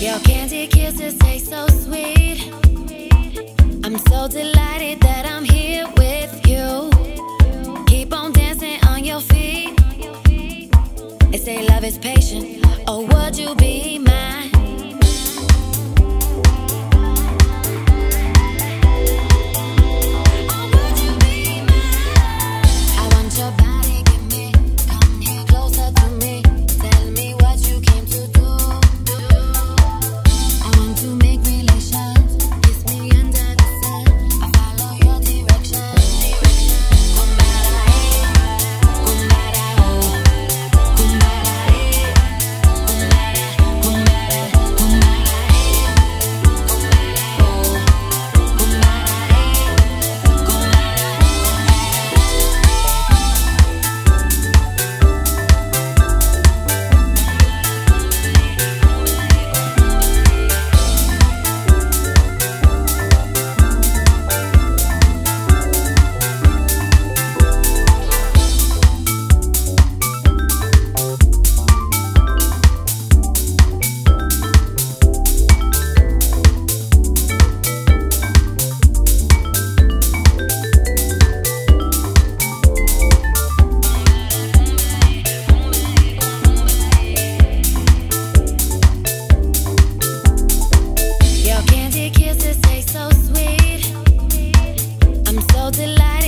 Your candy kisses taste so sweet. I'm so delighted that I'm here with you. Keep on dancing on your feet. They say love is patient. Oh, would you be mine? delight.